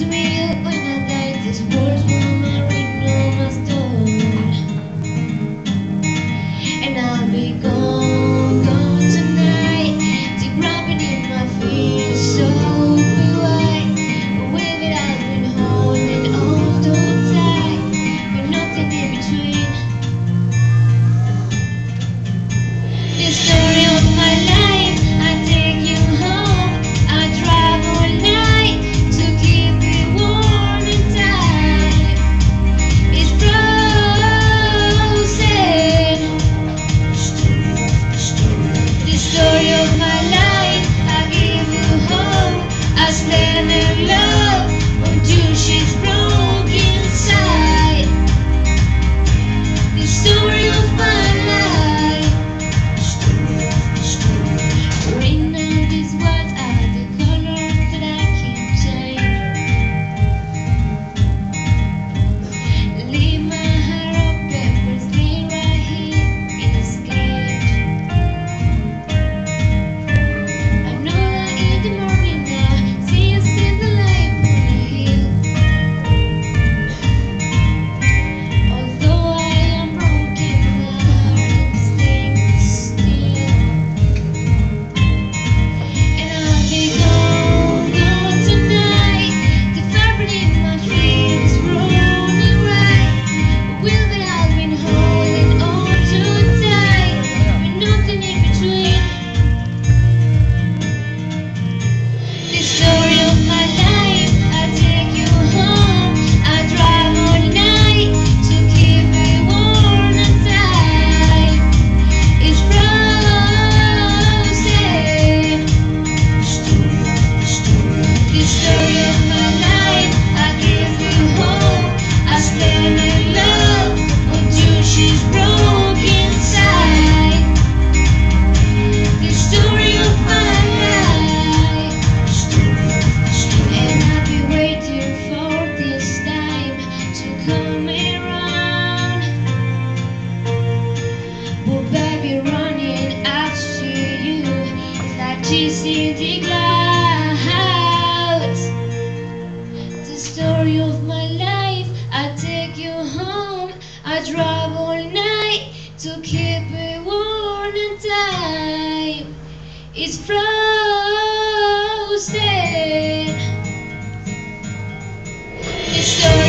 is real when I die This world's gonna my And I'll be gone. she see the clouds The story of my life I take you home. I drive all night To keep it warm And time. It's frozen. The story